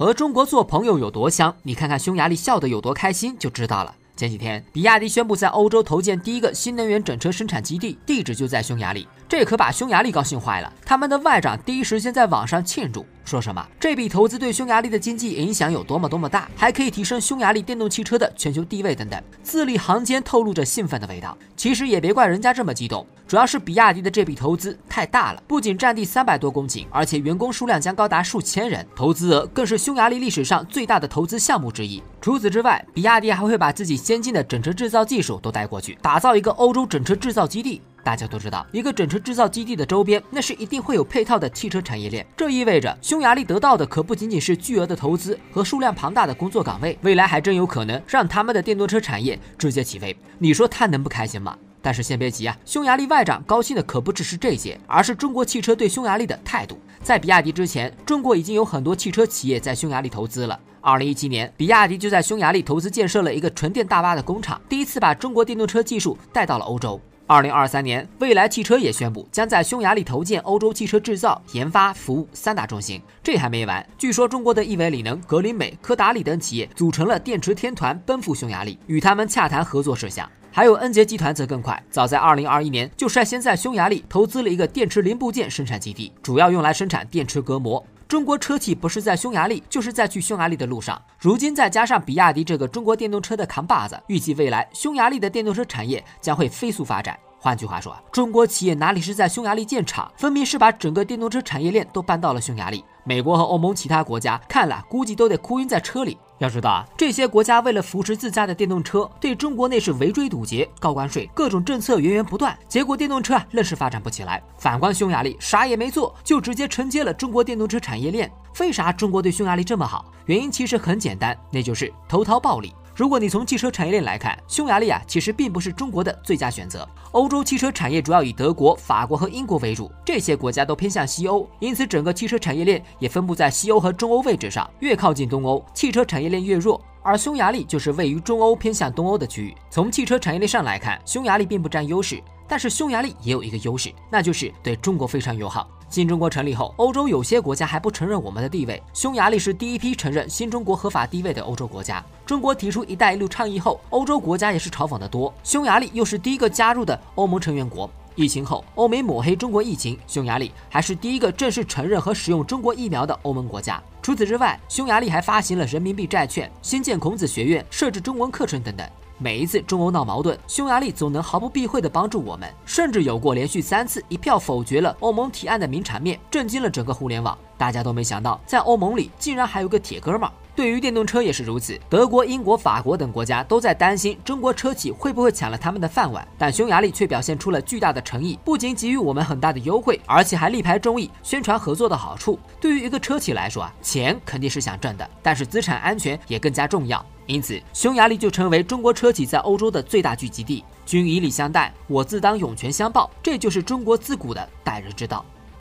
和中国做朋友有多香，你看看匈牙利笑得有多开心就知道了。前几天，比亚迪宣布在欧洲投建第一个新能源整车生产基地，地址就在匈牙利。这可把匈牙利高兴坏了，他们的外长第一时间在网上庆祝，说什么这笔投资对匈牙利的经济影响有多么多么大，还可以提升匈牙利电动汽车的全球地位等等，字里行间透露着兴奋的味道。其实也别怪人家这么激动，主要是比亚迪的这笔投资太大了，不仅占地三百多公顷，而且员工数量将高达数千人，投资额更是匈牙利历史上最大的投资项目之一。除此之外，比亚迪还会把自己先进的整车制造技术都带过去，打造一个欧洲整车制造基地。大家都知道，一个整车制造基地的周边，那是一定会有配套的汽车产业链。这意味着匈牙利得到的可不仅仅是巨额的投资和数量庞大的工作岗位，未来还真有可能让他们的电动车产业直接起飞。你说他能不开心吗？但是先别急啊，匈牙利外长高兴的可不只是这些，而是中国汽车对匈牙利的态度。在比亚迪之前，中国已经有很多汽车企业在匈牙利投资了。二零一七年，比亚迪就在匈牙利投资建设了一个纯电大巴的工厂，第一次把中国电动车技术带到了欧洲。二零二三年，蔚来汽车也宣布将在匈牙利投建欧洲汽车制造、研发、服务三大中心。这还没完，据说中国的亿纬锂能、格林美、科达里等企业组成了电池天团，奔赴匈牙利，与他们洽谈合作事项。还有恩捷集团则更快，早在二零二一年就率先在匈牙利投资了一个电池零部件生产基地，主要用来生产电池隔膜。中国车企不是在匈牙利，就是在去匈牙利的路上。如今再加上比亚迪这个中国电动车的扛把子，预计未来匈牙利的电动车产业将会飞速发展。换句话说，中国企业哪里是在匈牙利建厂，分明是把整个电动车产业链都搬到了匈牙利。美国和欧盟其他国家看了，估计都得哭晕在车里。要知道啊，这些国家为了扶持自家的电动车，对中国内是围追堵截、高关税、各种政策源源不断，结果电动车啊愣是发展不起来。反观匈牙利，啥也没做，就直接承接了中国电动车产业链。为啥中国对匈牙利这么好？原因其实很简单，那就是投桃报李。如果你从汽车产业链来看，匈牙利啊其实并不是中国的最佳选择。欧洲汽车产业主要以德国、法国和英国为主，这些国家都偏向西欧，因此整个汽车产业链也分布在西欧和中欧位置上。越靠近东欧，汽车产业链越弱，而匈牙利就是位于中欧偏向东欧的区域。从汽车产业链上来看，匈牙利并不占优势，但是匈牙利也有一个优势，那就是对中国非常友好。新中国成立后，欧洲有些国家还不承认我们的地位。匈牙利是第一批承认新中国合法地位的欧洲国家。中国提出“一带一路”倡议后，欧洲国家也是嘲讽的多。匈牙利又是第一个加入的欧盟成员国。疫情后，欧美抹黑中国疫情，匈牙利还是第一个正式承认和使用中国疫苗的欧盟国家。除此之外，匈牙利还发行了人民币债券，新建孔子学院，设置中文课程等等。每一次中欧闹矛盾，匈牙利总能毫不避讳地帮助我们，甚至有过连续三次一票否决了欧盟提案的名场面，震惊了整个互联网。大家都没想到，在欧盟里竟然还有个铁哥们儿。对于电动车也是如此，德国、英国、法国等国家都在担心中国车企会不会抢了他们的饭碗，但匈牙利却表现出了巨大的诚意，不仅给予我们很大的优惠，而且还力排众议，宣传合作的好处。对于一个车企来说啊，钱肯定是想挣的，但是资产安全也更加重要。因此，匈牙利就成为中国车企在欧洲的最大聚集地。君以礼相待，我自当涌泉相报，这就是中国自古的待人之道。